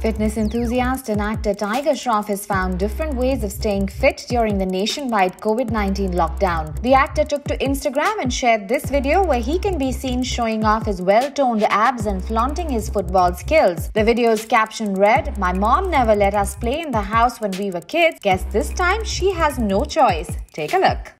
Fitness enthusiast and actor Tiger Shroff has found different ways of staying fit during the nationwide COVID 19 lockdown. The actor took to Instagram and shared this video where he can be seen showing off his well toned abs and flaunting his football skills. The video's caption read My mom never let us play in the house when we were kids. Guess this time she has no choice. Take a look.